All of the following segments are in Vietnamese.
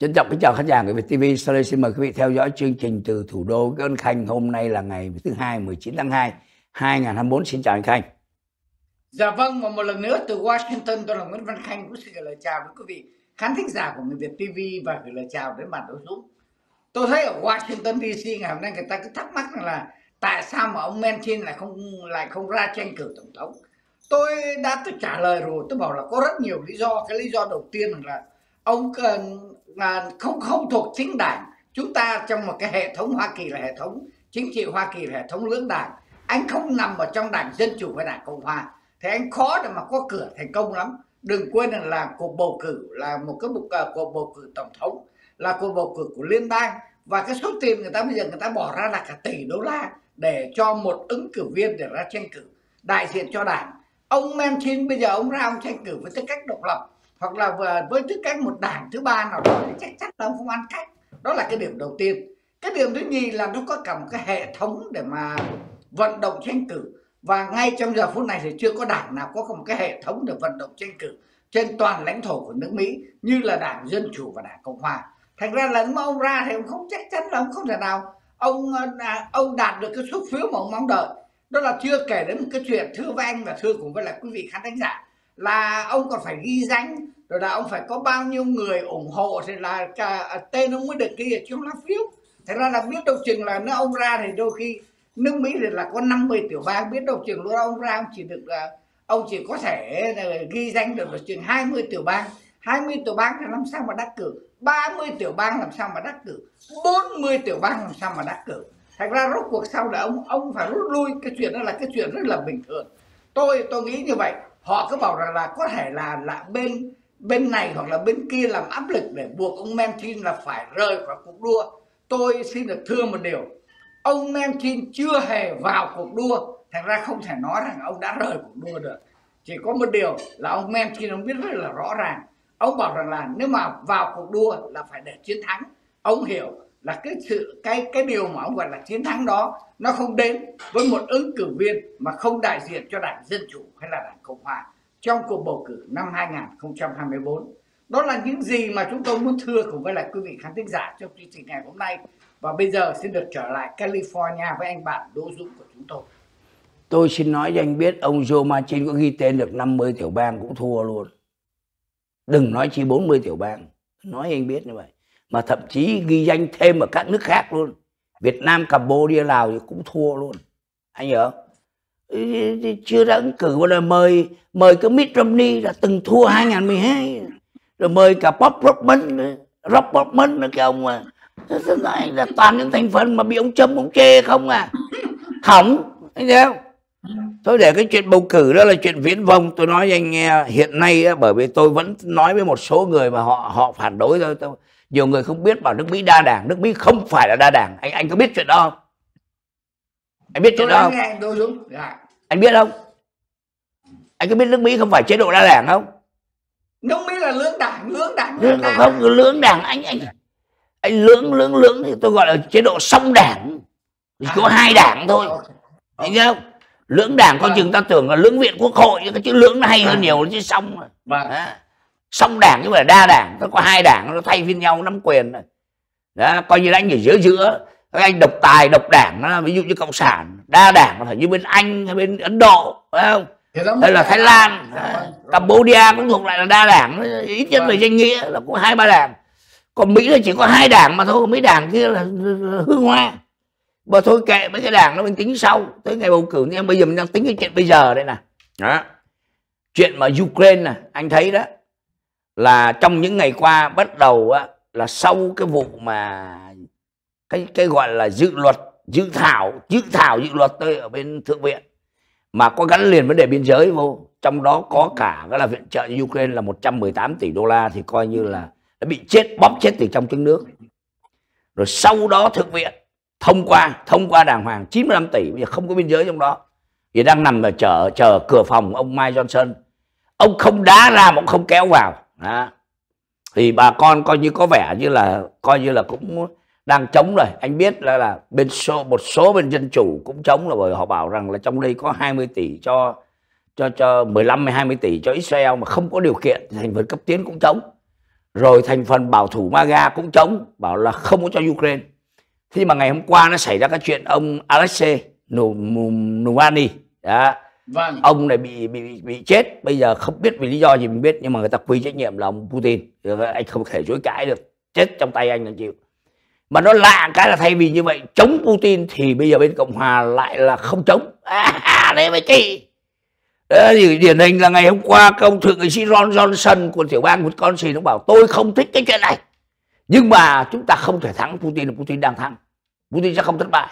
Trân trọng kính chào khán giả của Việt TV. Sau đây xin mời quý vị theo dõi chương trình từ thủ đô Cơn Khanh. Hôm nay là ngày thứ hai 19 tháng 2 2024. Xin chào anh Khanh. Dạ vâng, và một lần nữa từ Washington tôi là Nguyễn Văn Khanh cũng xin gửi lời chào với quý vị khán thính giả của người Việt TV và gửi lời chào đến bạn đối dũng. Tôi thấy ở Washington DC ngày hôm nay người ta cứ thắc mắc là tại sao mà ông Manchin lại không lại không ra tranh cử tổng thống. Tôi đã tôi trả lời rồi, tôi bảo là có rất nhiều lý do. Cái lý do đầu tiên là ông cần không không thuộc chính đảng. Chúng ta trong một cái hệ thống Hoa Kỳ là hệ thống chính trị Hoa Kỳ là hệ thống lưỡng đảng. Anh không nằm ở trong đảng dân chủ hay đảng cộng hòa. Thì anh khó để mà có cửa thành công lắm. Đừng quên rằng là cuộc bầu cử là một cái cuộc, uh, à, cuộc bầu cử tổng thống là cuộc bầu cử của liên bang. Và cái số tiền người ta bây giờ người ta bỏ ra là cả tỷ đô la để cho một ứng cử viên để ra tranh cử đại diện cho đảng. Ông Manchin bây giờ ông ra ông tranh cử với tư cách độc lập hoặc là với tư cách một đảng thứ ba nào đó thì chắc chắn là ông không ăn khách đó là cái điểm đầu tiên cái điểm thứ nhì là nó có cả một cái hệ thống để mà vận động tranh cử và ngay trong giờ phút này thì chưa có đảng nào có một cái hệ thống để vận động tranh cử trên toàn lãnh thổ của nước Mỹ, như là đảng Dân Chủ và đảng Cộng Hòa. Thành ra là mà ông ra thì ông không, chắc chắn là ông không thể nào ông ờ, à, ông đạt được cái số phiếu mà ông mong đợi. Đó là chưa kể đến một cái chuyện thưa với anh và thưa cùng với lại quý vị khán thính giả, là ông còn phải ghi danh rồi là ông phải có bao nhiêu người ủng hộ thì là cả tên ông mới được ghi ở trong lá phiếu. Thế ra là biết đâu chừng là nếu ông ra thì đôi khi nước mỹ thì là có 50 tiểu bang, biết đâu chừng lúc ông ra ông chỉ được là, ông chỉ có thể ghi danh được là chừng 20 tiểu bang. 20 tiểu bang thì làm sao mà đắc cử? 30 tiểu bang làm sao mà đắc cử? 40 tiểu bang làm sao mà đắc cử? Thành ra rốt cuộc sau là ông ông phải rút lui. Cái chuyện đó là cái chuyện rất là bình thường. Tôi tôi nghĩ như vậy. Họ cứ bảo rằng là có thể là là bên bên này hoặc là bên kia làm áp lực để buộc ông Manchin là phải rời khỏi cuộc đua. Tôi xin được thưa một điều. Ông Manchin chưa hề vào cuộc đua. Thành ra không thể nói rằng ông đã rời cuộc đua được. Chỉ có một điều là ông Manchin ông biết rất là rõ ràng. Ông bảo rằng là nếu mà vào cuộc đua là phải để chiến thắng. Ông hiểu là cái sự, cái cái điều mà ông gọi là chiến thắng đó, nó không đến với một ứng cử viên mà không đại diện cho đảng dân chủ hay là đảng cộng hòa trong cuộc bầu cử năm 2024 đó là những gì mà chúng tôi muốn thưa cùng với lại quý vị khán thính giả trong chương trình ngày hôm nay. Và bây giờ xin được trở lại California với anh bạn Đỗ Dũng của chúng tôi. Tôi xin nói cho anh biết, ông Joe Manchin có ghi tên được 50 tiểu bang cũng thua luôn. Đừng nói chỉ 40 tiểu bang, nói anh biết như vậy. Mà thậm chí ghi danh thêm ở các nước khác luôn. Việt Nam, Campuchia, Lào thì cũng thua luôn. Anh hiểu chưa đã ứng cử là mời. Mời cái Mitt Romney là từng thua 2012 rồi mời cả Bob Rockman Rob nữa cái ông mà này là toàn những thành phần mà bị ông châm ông chê không à? Hỏng anh thấy không? Thôi để cái chuyện bầu cử đó là chuyện viễn vông. Tôi nói với anh nghe hiện nay á, bởi vì tôi vẫn nói với một số người mà họ họ phản đối thôi. Tôi, nhiều người không biết bảo nước Mỹ đa đảng. Nước Mỹ không phải là đa đảng. Anh anh có biết chuyện đó không? Anh biết chuyện đó không? anh, đúng. Dạ. anh biết không? Anh có biết nước Mỹ không phải chế độ đa đảng không? Nước Mỹ là lưỡng đảng lưỡng đảng lưỡng không, không? Lưỡng đảng anh anh anh lưỡng lưỡng lưỡng thì tôi gọi là chế độ song đảng. Chỉ có à, hai đảng thôi. Anh thấy không? Lưỡng đảng coi vâng. chừng ta tưởng là lưỡng viện quốc hội cái chữ lưỡng nó hay hơn vâng. nhiều chứ song. Vâng. song đảng chứ không phải đa đảng. Nó có hai đảng nó thay phiên nhau nắm quyền. Đó coi như anh ở giữa giữa các anh độc tài độc đảng nó ví dụ như cộng sản đa đảng phải như bên anh hay bên ấn độ phải không? Hay là thái lan cambodia cũng thuộc lại là đa đảng ít nhất về danh nghĩa là có hai ba đảng. Còn mỹ là chỉ có hai đảng mà thôi mấy đảng kia là hương hoa. Mà thôi kệ mấy cái đảng nó mình tính sau tới ngày bầu cử nhưng bây giờ mình đang tính cái chuyện bây giờ đây nè. Đó. Chuyện mà ukraine nè anh thấy đó là trong những ngày qua bắt đầu á, là sau cái vụ mà cái cái gọi là dự luật dự thảo dự thảo dự luật tới ở bên thượng viện. Mà có gắn liền vấn đề biên giới vô. Trong đó có cả cái là viện trợ cho Ukraine là 118 tỷ đô la thì coi như là đã bị chết bóp chết từ trong trứng nước. Rồi sau đó thượng viện thông qua thông qua đàng hoàng 95 tỷ bây giờ không có biên giới trong đó. Thì đang nằm ở chờ chờ cửa phòng ông Mike Johnson. Ông không đá ra mà ông không kéo vào. Đó. thì bà con coi như có vẻ như là coi như là cũng đang chống rồi. Anh biết là là bên số một số bên dân chủ cũng chống là bởi họ bảo rằng là trong đây có 20 tỷ cho cho cho 15 hay 20 tỷ cho Israel mà không có điều kiện thành phần cấp tiến cũng chống. Rồi thành phần bảo thủ MAGA cũng chống bảo là không có cho Ukraine. Thế mà ngày hôm qua nó xảy ra cái chuyện ông Alexei Navalny đó. Vâng. ông này bị bị bị chết. Bây giờ không biết vì lý do gì mình biết nhưng mà người ta quy trách nhiệm là ông Putin. Anh không thể chối cãi được. Chết trong tay anh là chịu mà nó lạ cái là thay vì như vậy chống Putin thì bây giờ bên Cộng Hòa lại là không chống. À, đấy mấy chị thì điển hình là ngày hôm qua công thượng nghị sĩ Ron Johnson của tiểu bang Wisconsin nó bảo tôi không thích cái chuyện này. Nhưng mà chúng ta không thể thắng Putin Putin đang thắng. Putin sẽ không thất bại.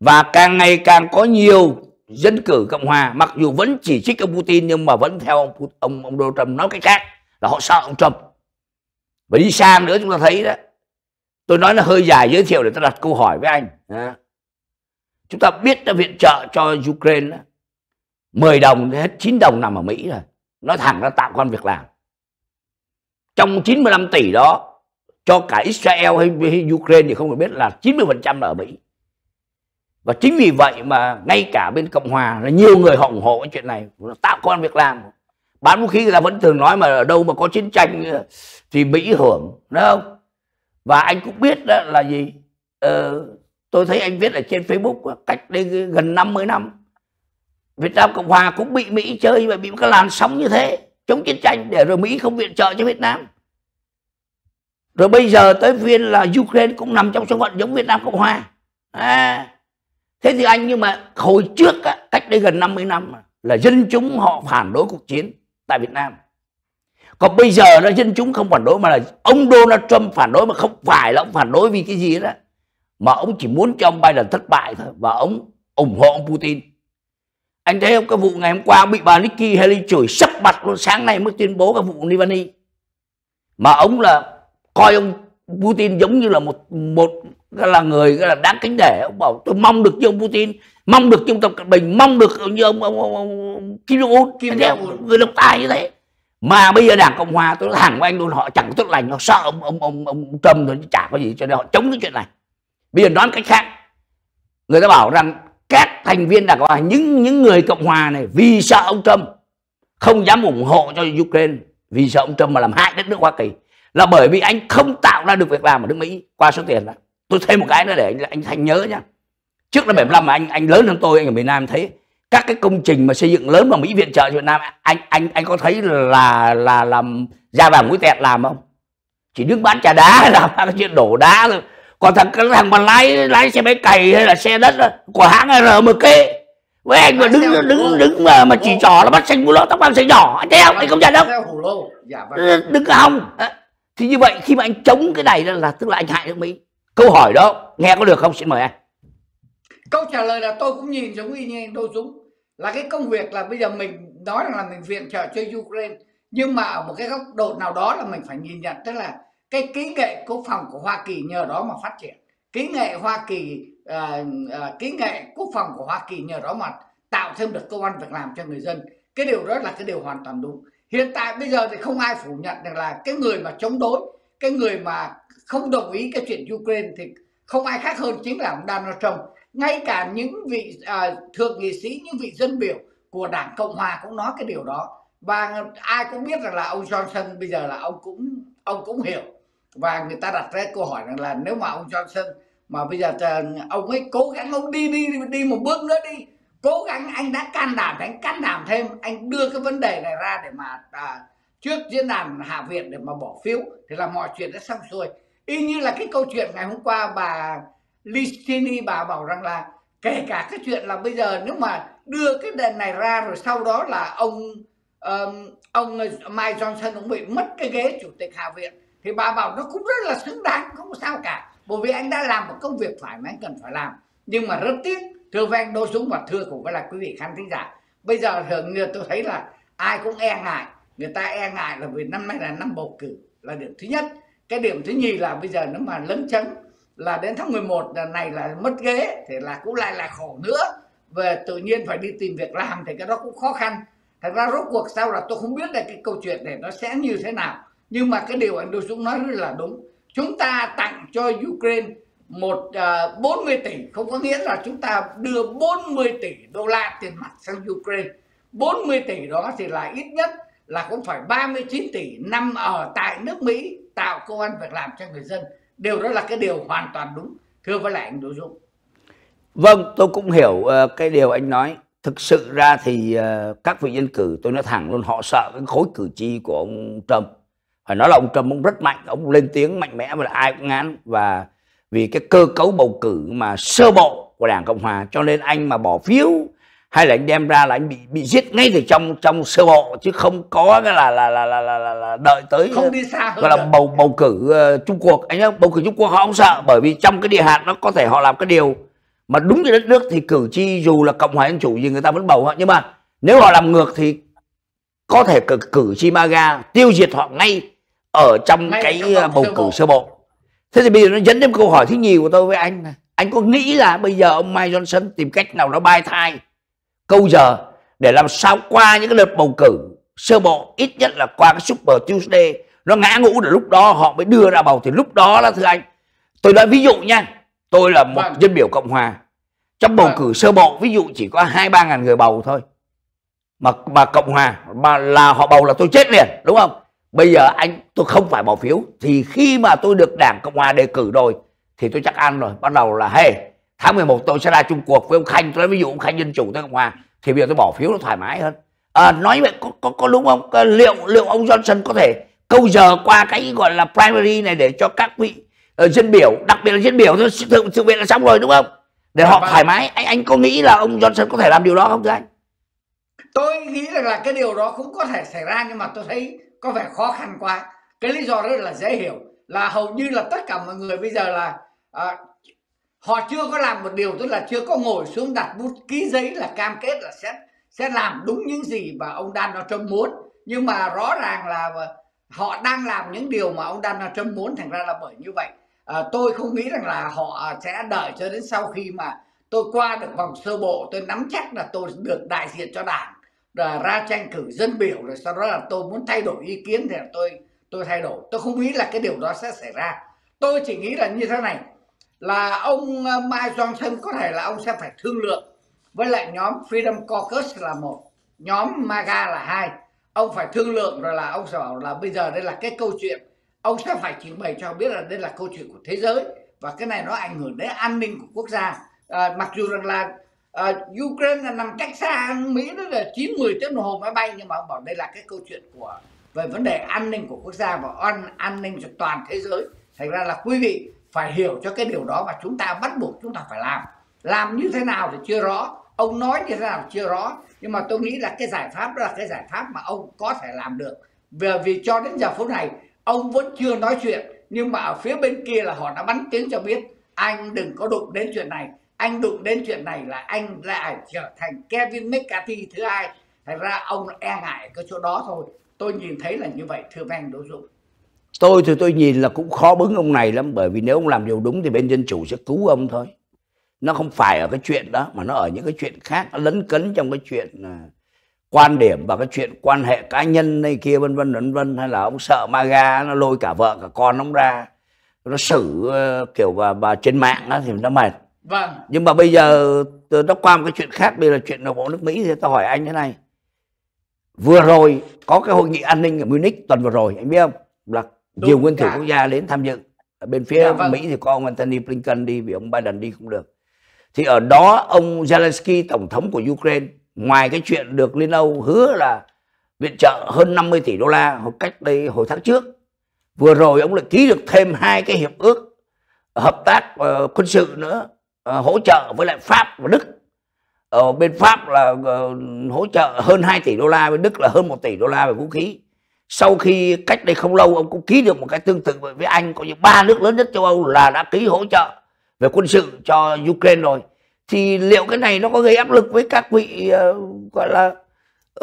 Và càng ngày càng có nhiều dân cử cộng hòa mặc dù vẫn chỉ trích ông Putin nhưng mà vẫn theo ông ông, ông Donald Trump nói cách khác là họ sợ ông Trump. Và đi sang nữa chúng ta thấy đó tôi nói là hơi dài giới thiệu để tôi đặt câu hỏi với anh. Chúng ta biết đã viện trợ cho Ukraine 10 đồng hết 9 đồng nằm ở Mỹ rồi. Nói thẳng là tạo con việc làm. Trong 95 tỷ đó cho cả Israel hay, hay Ukraine thì không phải biết là 90% là ở Mỹ. Và chính vì vậy mà ngay cả bên cộng hòa là nhiều người họ ủng hộ cái chuyện này. Tạo công việc làm. Bán vũ khí người ta vẫn thường nói mà ở đâu mà có chiến tranh thì mỹ hưởng đúng không? Và anh cũng biết đó là gì. Ờ, tôi thấy anh viết ở trên facebook cách đây gần 50 năm. Việt Nam Cộng Hòa cũng bị Mỹ chơi và bị một cái làn sóng như thế. Chống chiến tranh để rồi Mỹ không viện trợ cho Việt Nam. Rồi bây giờ tới phiên là Ukraine cũng nằm trong số phận giống Việt Nam Cộng Hòa. À, thế thì anh nhưng mà hồi trước á, cách đây gần 50 năm là dân chúng họ phản đối cuộc chiến tại Việt Nam còn bây giờ là dân chúng không phản đối mà là ông Donald Trump phản đối mà không phải là ông phản đối vì cái gì đó. Mà ông chỉ muốn cho ông Biden thất bại thôi và ông ủng hộ ông Putin. Anh thấy không? Cái vụ ngày hôm qua bị bà Nikki Haley chửi sắp mặt luôn. Sáng nay mới tuyên bố cái vụ Nivani mà ông là coi ông Putin giống như là một một là người là đáng kính để ông bảo tôi mong được như ông Putin mong được như ông Tập Cận Bình mong được như ông, ông, ông, ông Kim Jong Un. Kim Jong người độc tài như thế mà bây giờ đảng cộng hòa tôi thẳng với anh luôn họ chẳng tốt lành họ sợ ông ông ông ông trump rồi chả có gì cho nên họ chống cái chuyện này. Bây giờ nói cách khác. Người ta bảo rằng các thành viên đảng cộng hòa những những người cộng hòa này vì sợ ông trump không dám ủng hộ cho ukraine vì sợ ông trump mà làm hại đất nước hoa kỳ là bởi vì anh không tạo ra được việc làm ở nước mỹ qua số tiền đó. Tôi thêm một cái nữa để anh, anh thành nhớ nhá. Trước năm 75 mà anh anh lớn hơn tôi anh ở miền Nam thấy các cái công trình mà xây dựng lớn mà Mỹ viện trợ cho Việt Nam anh anh anh có thấy là là làm ra vàng mũi tẹt làm không? Chỉ đứng bán trà đá làm cái chuyện đổ đá thôi. Còn thằng cái thằng mà lái lái xe máy cày hay là xe đất của hãng RMK với anh mà đứng đứng đứng mà mà chỉ trỏ là bắt xanh bù lô tóc bằng xanh nhỏ anh thấy không? Anh không nhận đâu. Dạ vâng. đứng không thì như vậy khi mà anh chống cái này là tức là anh hại nước Mỹ. Câu hỏi đó nghe có được không? Xin mời anh. Câu trả lời là tôi cũng nhìn giống y như anh Đô Dũng là cái công việc là bây giờ mình nói rằng là mình viện trợ cho Ukraine nhưng mà ở một cái góc độ nào đó là mình phải nhìn nhận tức là cái kỹ nghệ quốc phòng của Hoa Kỳ nhờ đó mà phát triển. Kỹ nghệ Hoa Kỳ uh, uh, kỹ nghệ quốc phòng của Hoa Kỳ nhờ đó mà tạo thêm được công an việc làm cho người dân. Cái điều đó là cái điều hoàn toàn đúng. Hiện tại bây giờ thì không ai phủ nhận được là cái người mà chống đối cái người mà không đồng ý cái chuyện Ukraine thì không ai khác hơn chính là ông Donald Trump ngay cả những vị à, thượng nghị sĩ những vị dân biểu của đảng cộng hòa cũng nói cái điều đó. Và ai cũng biết rằng là ông Johnson bây giờ là ông cũng ông cũng hiểu. Và người ta đặt ra câu hỏi rằng là nếu mà ông Johnson mà bây giờ ông ấy cố gắng ông đi đi đi một bước nữa đi cố gắng anh đã can đảm anh can đảm thêm anh đưa cái vấn đề này ra để mà à, trước diễn đàn hạ viện để mà bỏ phiếu thì là mọi chuyện đã xong xuôi. Y như là cái câu chuyện ngày hôm qua bà Listini bà bảo rằng là kể cả cái chuyện là bây giờ nếu mà đưa cái đèn này ra rồi sau đó là ông um, ông Mike Johnson cũng bị mất cái ghế chủ tịch hạ viện thì bà bảo nó cũng rất là xứng đáng không có sao cả. Bởi vì anh đã làm một công việc phải mà anh cần phải làm. Nhưng mà rất tiếc thưa với anh Đỗ Dũng và thưa cũng với là quý vị khán thính giả. Bây giờ thường như tôi thấy là ai cũng e ngại người ta e ngại là vì năm nay là năm bầu cử là điểm thứ nhất. Cái điểm thứ nhì là bây giờ nếu mà lấn chấn là đến tháng 11 này là mất ghế thì là cũng lại là khổ nữa. Về tự nhiên phải đi tìm việc làm thì cái đó cũng khó khăn. Thật ra rốt cuộc sau là tôi không biết là cái câu chuyện này nó sẽ như thế nào. Nhưng mà cái điều anh Đô Dũng nói rất là đúng. Chúng ta tặng cho Ukraine một ờ, uh, 40 tỷ không có nghĩa là chúng ta đưa 40 tỷ đô la tiền mặt sang Ukraine. 40 tỷ đó thì là ít nhất là cũng phải 39 tỷ nằm ở tại nước Mỹ tạo công an việc làm cho người dân điều đó là cái điều hoàn toàn đúng. Thưa với lại anh Đỗ Dũng. Vâng tôi cũng hiểu uh, cái điều anh nói. Thực sự ra thì uh, các vị dân cử tôi nói thẳng luôn họ sợ cái khối cử tri của ông Trump. Phải nói là ông Trump ông rất mạnh ông lên tiếng mạnh mẽ và ai cũng ngán. Và vì cái cơ cấu bầu cử mà sơ bộ của đảng cộng hòa cho nên anh mà bỏ phiếu hay là anh đem ra là anh bị bị giết ngay từ trong trong sơ bộ chứ không có cái là là là là là, là, là đợi tới không đi xa hơn gọi là bầu bầu cử uh, Trung Quốc. Anh nhớ bầu cử Trung Quốc họ không sợ bởi vì trong cái địa hạt nó có thể họ làm cái điều mà đúng cái đất nước thì cử tri dù là cộng hòa dân chủ gì người ta vẫn bầu họ. Nhưng mà nếu họ làm ngược thì có thể cử, cử tri MAGA tiêu diệt họ ngay ở trong ngay cái ờ, bầu cử sơ bộ. Thế thì bây giờ nó dẫn đến câu hỏi thứ nhì của tôi với anh này anh có nghĩ là bây giờ ông Mike Johnson tìm cách nào đó bai thai câu giờ để làm sao qua những cái đợt bầu cử sơ bộ ít nhất là qua cái Super Tuesday. Nó ngã ngũ để lúc đó họ mới đưa ra bầu. Thì lúc đó là thưa anh tôi nói ví dụ nha tôi là một dân biểu cộng hòa. Trong bầu cử sơ bộ ví dụ chỉ có hai ba ngàn người bầu thôi. Mà mà cộng hòa mà là họ bầu là tôi chết liền đúng không? Bây giờ anh tôi không phải bỏ phiếu. Thì khi mà tôi được đảng cộng hòa đề cử rồi thì tôi chắc ăn rồi. Bắt đầu là hey tháng 11 tôi sẽ ra chung cuộc với ông khanh tôi nói ví dụ ông khanh dân chủ tới cộng hòa thì bây giờ tôi bỏ phiếu nó thoải mái hơn. À, nói vậy có, có có đúng không? Liệu liệu ông johnson có thể câu giờ qua cái gọi là primary này để cho các vị uh, dân biểu đặc biệt là dân biểu thôi sự, sự việc là xong rồi đúng không? Để họ thoải mái. Anh anh có nghĩ là ông johnson có thể làm điều đó không thưa anh? Tôi nghĩ rằng là cái điều đó cũng có thể xảy ra nhưng mà tôi thấy có vẻ khó khăn quá. Cái lý do rất là dễ hiểu là hầu như là tất cả mọi người bây giờ là à, họ chưa có làm một điều tức là chưa có ngồi xuống đặt bút ký giấy là cam kết là sẽ sẽ làm đúng những gì mà ông Donald Trump muốn. Nhưng mà rõ ràng là họ đang làm những điều mà ông Donald Trump muốn thành ra là bởi như vậy. À, tôi không nghĩ rằng là họ sẽ đợi cho đến sau khi mà tôi qua được vòng sơ bộ tôi nắm chắc là tôi được đại diện cho đảng rồi ra tranh cử dân biểu rồi sau đó là tôi muốn thay đổi ý kiến thì tôi tôi thay đổi. Tôi không nghĩ là cái điều đó sẽ xảy ra. Tôi chỉ nghĩ là như thế này là ông ờ, Mike Johnson có thể là ông sẽ phải thương lượng. Với lại nhóm Freedom Caucus là một nhóm MAGA là hai. Ông phải thương lượng rồi là ông sẽ bảo là bây giờ đây là cái câu chuyện. Ông sẽ phải trình bày cho biết là đây là câu chuyện của thế giới. Và cái này nó ảnh hưởng đến an ninh của quốc gia. À, mặc dù rằng là à, Ukraine là nằm cách xa Mỹ đó là 9 10 tiếng đồng hồ máy bay nhưng mà ông bảo đây là cái câu chuyện của về vấn đề an ninh của quốc gia và an, an ninh cho toàn thế giới. Thành ra là quý vị phải hiểu cho cái điều đó và chúng ta bắt buộc chúng ta phải làm. Làm như thế nào thì chưa rõ ông nói như thế nào chưa rõ nhưng mà tôi nghĩ là cái giải pháp đó là cái giải pháp mà ông có thể làm được. Vì, vì cho đến giờ phút này ông vẫn chưa nói chuyện nhưng mà ở phía bên kia là họ đã bắn tiếng cho biết anh đừng có đụng đến chuyện này anh đụng đến chuyện này là anh lại trở thành Kevin McCarthy thứ hai. Thành ra ông e ngại cái chỗ đó thôi. Tôi nhìn thấy là như vậy thưa anh Đỗ Dũng tôi thì tôi nhìn là cũng khó bứng ông này lắm bởi vì nếu ông làm điều đúng thì bên dân chủ sẽ cứu ông thôi. Nó không phải ở cái chuyện đó mà nó ở những cái chuyện khác nó lấn cấn trong cái chuyện à, quan điểm và cái chuyện quan hệ cá nhân này kia vân vân vân vân. Hay là ông sợ maga nó lôi cả vợ cả con ông ra nó xử uh, kiểu và, và trên mạng đó thì nó mệt. Vâng. Nhưng mà bây giờ nó qua một cái chuyện khác bây giờ là chuyện nội bộ nước mỹ thì tôi hỏi anh thế này. Vừa rồi có cái hội nghị an ninh ở munich tuần vừa rồi anh biết không? Là nhiều nguyên thủ quốc gia đến tham dự. Bên phía dạ, vâng. mỹ thì có ông antony blinken đi vì ông biden đi không được. Thì ở đó ông zelensky tổng thống của ukraine ngoài cái chuyện được liên âu hứa là viện trợ hơn 50 tỷ đô la hồi cách đây hồi tháng trước vừa rồi ông lại ký được thêm hai cái hiệp ước hợp tác uh, quân sự nữa uh, hỗ trợ với lại pháp và đức. Ở bên pháp là uh, hỗ trợ hơn 2 tỷ đô la bên đức là hơn 1 tỷ đô la về vũ khí sau khi cách đây không lâu ông cũng ký được một cái tương tự với anh có những ba nước lớn nhất châu âu là đã ký hỗ trợ về quân sự cho ukraine rồi. Thì liệu cái này nó có gây áp lực với các vị uh, gọi là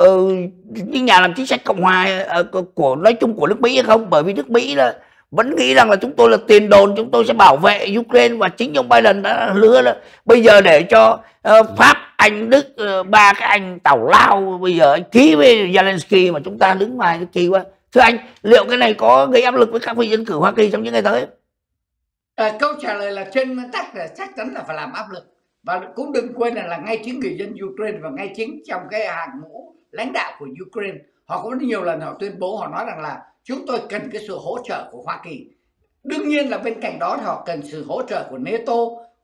uh, những nhà làm chính sách cộng hòa uh, của nói chung của nước mỹ hay không? Bởi vì nước mỹ là vẫn nghĩ rằng là chúng tôi là tiền đồn chúng tôi sẽ bảo vệ Ukraine và chính ông Biden đã hứa là bây giờ để cho Ờ, Pháp Anh Đức ờ, ba cái anh tàu lao bây giờ anh ký với Zelensky mà chúng ta đứng ngoài cái kỳ quá. Thưa anh liệu cái này có gây áp lực với các vị dân cử Hoa Kỳ trong những ngày tới? À, câu trả lời là trên nguyên tắc là chắc chắn là phải làm áp lực. Và cũng đừng quên là, là ngay chính người dân Ukraine và ngay chính trong cái hàng ngũ lãnh đạo của Ukraine họ cũng nhiều lần họ tuyên bố họ nói rằng là chúng tôi cần cái sự hỗ trợ của Hoa Kỳ. Đương nhiên là bên cạnh đó họ cần sự hỗ trợ của NATO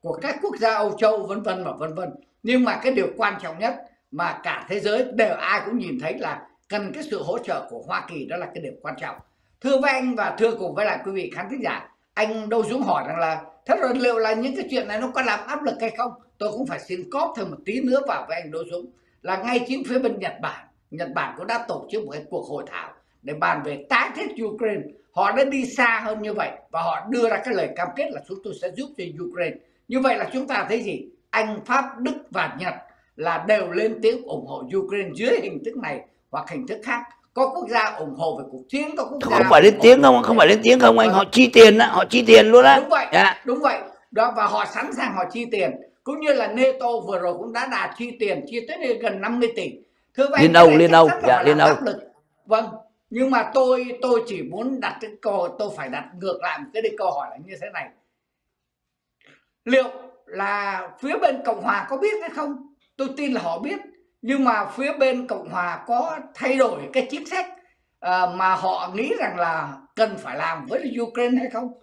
của các quốc gia Âu Châu, vân vân và vân vân. Nhưng mà cái điều quan trọng nhất mà cả thế giới đều ai cũng nhìn thấy là cần cái sự hỗ trợ của Hoa Kỳ, đó là cái điều quan trọng. Thưa với anh và thưa cùng với lại quý vị khán thính giả, anh Đô Dũng hỏi rằng là, thế rồi liệu là những cái chuyện này nó có làm áp lực hay không? Tôi cũng phải xin cóp thêm một tí nữa vào với anh Đô Dũng. Là ngay chính phía bên Nhật Bản. Nhật Bản cũng đã tổ chức một cái cuộc hội thảo để bàn về tái thiết Ukraine. Họ đã đi xa hơn như vậy và họ đưa ra cái lời cam kết là chúng tôi sẽ giúp cho Ukraine như vậy là chúng ta thấy gì? Anh Pháp Đức và Nhật là đều lên tiếng ủng hộ Ukraine dưới hình thức này hoặc hình thức khác. Có quốc gia ủng hộ về cuộc chiến có quốc gia không phải lên tiếng không không phải lên tiếng không anh họ chi tiền đó họ chi tiền luôn á. Đúng vậy yeah. Dạ. đúng vậy. Đó và họ sẵn sàng họ chi tiền. Cũng như là NATO vừa rồi cũng đã đạt chi tiền chi tới gần 50 tỷ. Thưa vậy liên âu liên âu. dạ liên âu. vâng nhưng mà tôi tôi chỉ muốn đặt cái câu tôi phải đặt ngược lại một cái câu hỏi là như thế này liệu là phía bên cộng hòa có biết hay không? Tôi tin là họ biết. Nhưng mà phía bên cộng hòa có thay đổi cái chính sách uh, mà họ nghĩ rằng là cần phải làm với ukraine hay không?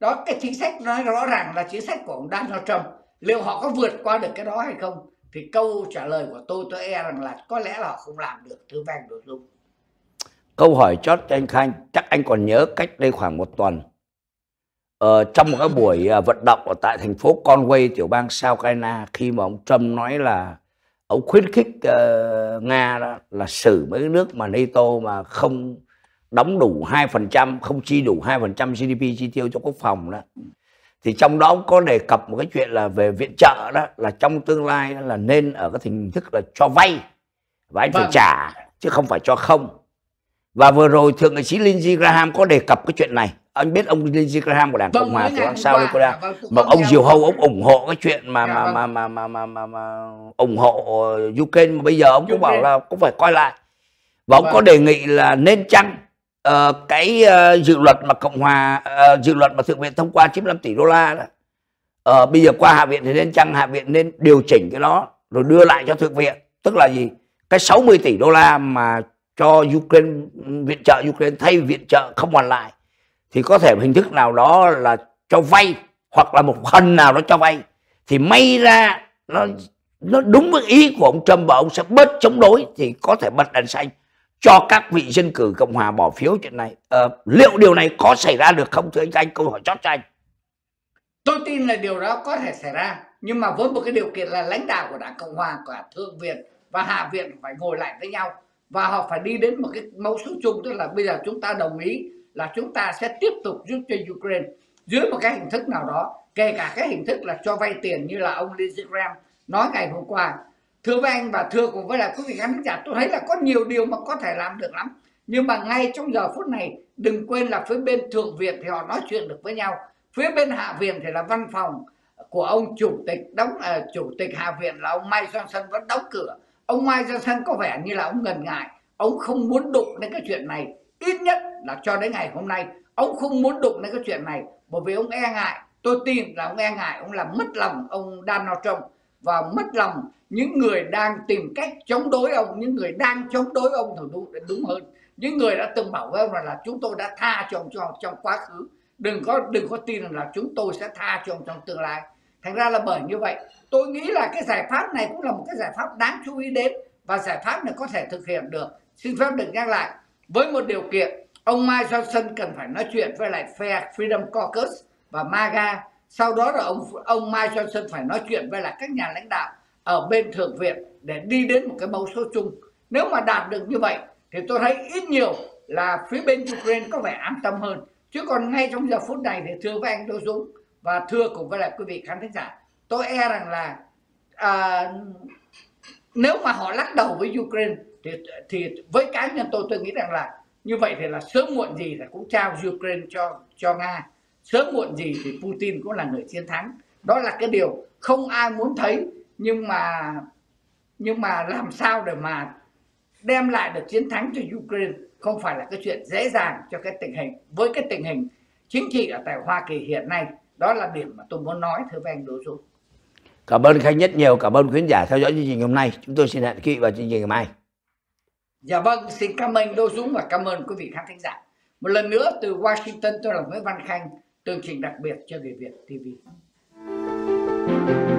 Đó cái chính sách nói rõ ràng là chính sách của ông donald trump. Liệu họ có vượt qua được cái đó hay không? Thì câu trả lời của tôi tôi e rằng là có lẽ là họ không làm được thứ vang được dung câu hỏi chót cho anh khanh chắc anh còn nhớ cách đây khoảng một tuần ờ, trong một cái buổi uh, vận động ở tại thành phố Conway tiểu bang South Carolina khi mà ông Trump nói là ông khuyến khích uh, Nga đó là xử mấy nước mà NATO mà không đóng đủ 2%, không chi đủ 2% GDP chi tiêu cho quốc phòng đó. Thì trong đó có đề cập một cái chuyện là về viện trợ đó là trong tương lai là nên ở cái hình thức là cho vay và anh vâng. phải trả chứ không phải cho không. Và vừa rồi thượng nghị sĩ Lindsey Graham có đề cập cái chuyện này. Anh biết ông Lindsey Graham của đảng vâng, cộng hòa của đảng sao Dakota vâng, mà ông Diều Hâu ông ủng hộ cái chuyện mà dạ, mà, vâng. mà, mà, mà, mà, mà, mà ủng hộ Ukraine mà bây giờ ông cũng bảo là cũng phải coi lại. Và ông vâng. có đề nghị là nên chăng uh, cái uh, dự luật mà cộng hòa uh, dự luật mà thượng viện thông qua 95 tỷ đô la đó uh, bây giờ qua hạ viện thì nên chăng hạ viện nên điều chỉnh cái đó rồi đưa lại cho thượng viện? Tức là gì? Cái 60 tỷ đô la mà cho Ukraine viện trợ Ukraine thay viện trợ không hoàn lại thì có thể hình thức nào đó là cho vay hoặc là một phần nào đó cho vay. Thì may ra nó nó đúng với ý của ông Trump và ông sẽ bớt chống đối thì có thể bật đèn xanh cho các vị dân cử cộng hòa bỏ phiếu chuyện này. À, liệu điều này có xảy ra được không thưa anh? Anh câu hỏi chót cho anh. Tôi tin là điều đó có thể xảy ra nhưng mà với một cái điều kiện là lãnh đạo của đảng cộng hòa cả thượng viện và hạ viện phải ngồi lại với nhau và họ phải đi đến một cái mẫu số chung tức là bây giờ chúng ta đồng ý là chúng ta sẽ tiếp tục giúp cho Ukraine dưới một cái hình thức nào đó kể cả cái hình thức là cho vay tiền như là ông Lindsey Graham nói ngày hôm qua. Thưa với anh và thưa cùng với là quý vị khán giả tôi thấy là có nhiều điều mà có thể làm được lắm. Nhưng mà ngay trong giờ phút này đừng quên là phía bên thượng viện thì họ nói chuyện được với nhau. Phía bên hạ viện thì là văn phòng của ông chủ tịch đóng uh, chủ tịch hạ viện là ông Mike Johnson vẫn đóng cửa ông Mai Gia Sang có vẻ như là ông ngần ngại. Ông không muốn đụng đến cái chuyện này. Ít nhất là cho đến ngày hôm nay ông không muốn đụng đến cái chuyện này. Bởi vì ông e ngại. Tôi tin là ông e ngại. Ông làm mất lòng ông Donald Trump. Và mất lòng những người đang tìm cách chống đối ông những người đang chống đối ông thì đúng, đúng hơn. Những người đã từng bảo với ông là, là chúng tôi đã tha cho ông trong, trong quá khứ. Đừng có đừng có tin là chúng tôi sẽ tha cho ông trong tương lai thành ra là bởi như vậy. Tôi nghĩ là cái giải pháp này cũng là một cái giải pháp đáng chú ý đến và giải pháp này có thể thực hiện được. Xin phép được nhắc lại, với một điều kiện, ông Mike Johnson cần phải nói chuyện với lại phe Freedom Caucus và MAGA. Sau đó là ông ông Mike Johnson phải nói chuyện với lại các nhà lãnh đạo ở bên thượng viện để đi đến một cái mẫu số chung. Nếu mà đạt được như vậy, thì tôi thấy ít nhiều là phía bên Ukraine có vẻ an tâm hơn. Chứ còn ngay trong giờ phút này thì thưa với anh Đỗ Dũng và thưa cùng với lại quý vị khán thính giả tôi e rằng là à, nếu mà họ lắc đầu với Ukraine thì thì với cá nhân tôi tôi nghĩ rằng là như vậy thì là sớm muộn gì thì cũng trao Ukraine cho cho Nga. Sớm muộn gì thì Putin cũng là người chiến thắng. Đó là cái điều không ai muốn thấy nhưng mà nhưng mà làm sao để mà đem lại được chiến thắng cho Ukraine không phải là cái chuyện dễ dàng cho cái tình hình với cái tình hình chính trị ở tại Hoa Kỳ hiện nay đó là điểm mà tôi muốn nói thưa với anh Đỗ Dũng. Cảm ơn khanh nhất nhiều cảm ơn khán giả theo dõi chương trình hôm nay. Chúng tôi xin hẹn quý vào chương trình ngày mai. Dạ vâng xin cảm ơn Đỗ Dũng và cảm ơn quý vị khán thính giả. Một lần nữa từ Washington tôi là Nguyễn Văn Khanh chương trình đặc biệt cho người Việt TV Thank you.